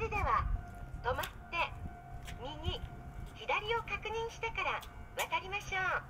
れでは止まって右左を確認してから渡りましょう。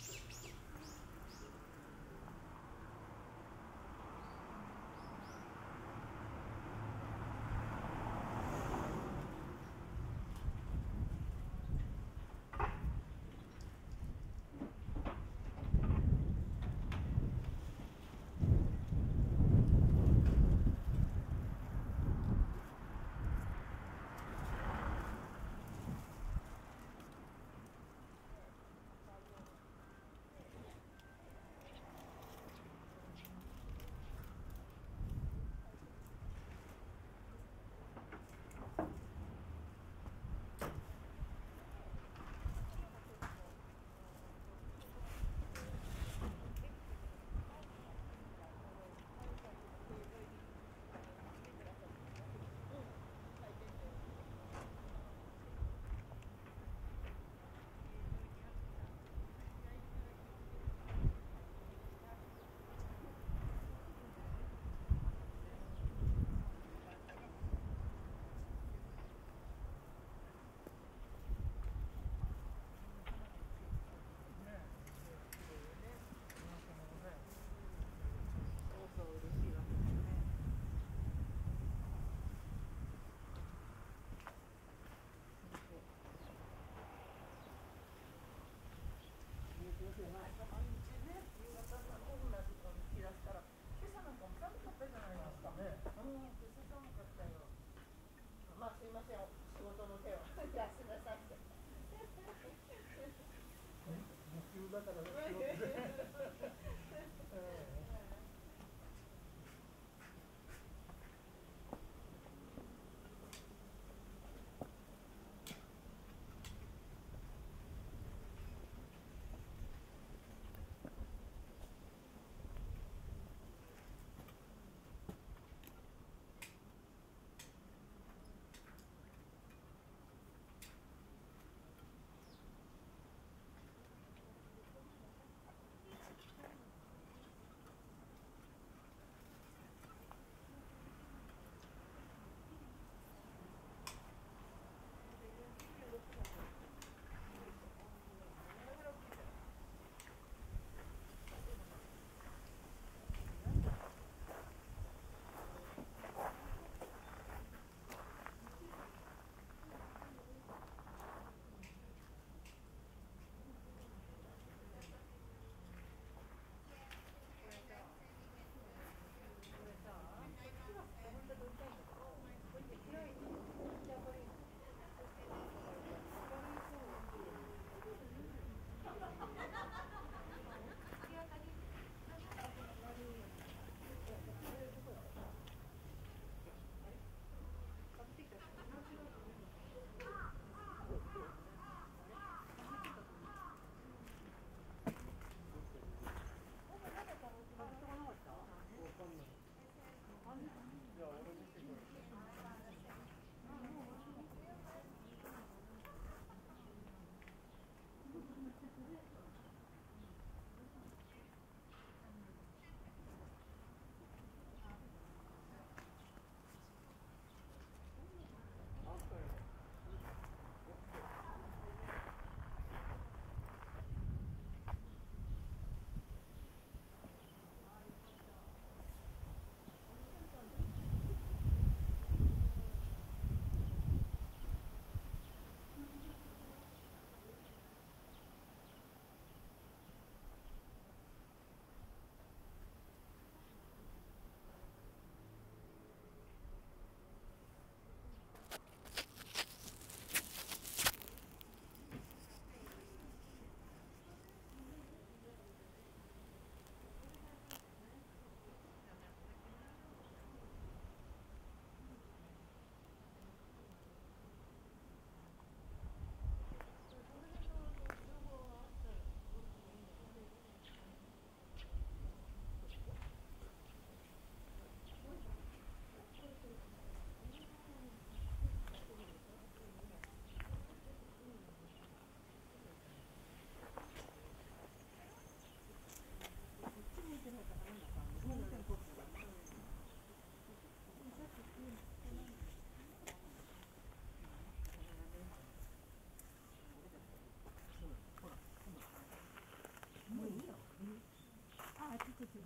そ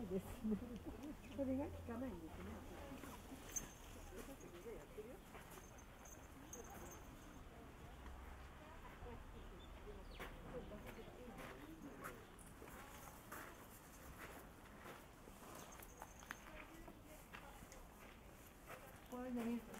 うですね。れが効かないんですね。こね。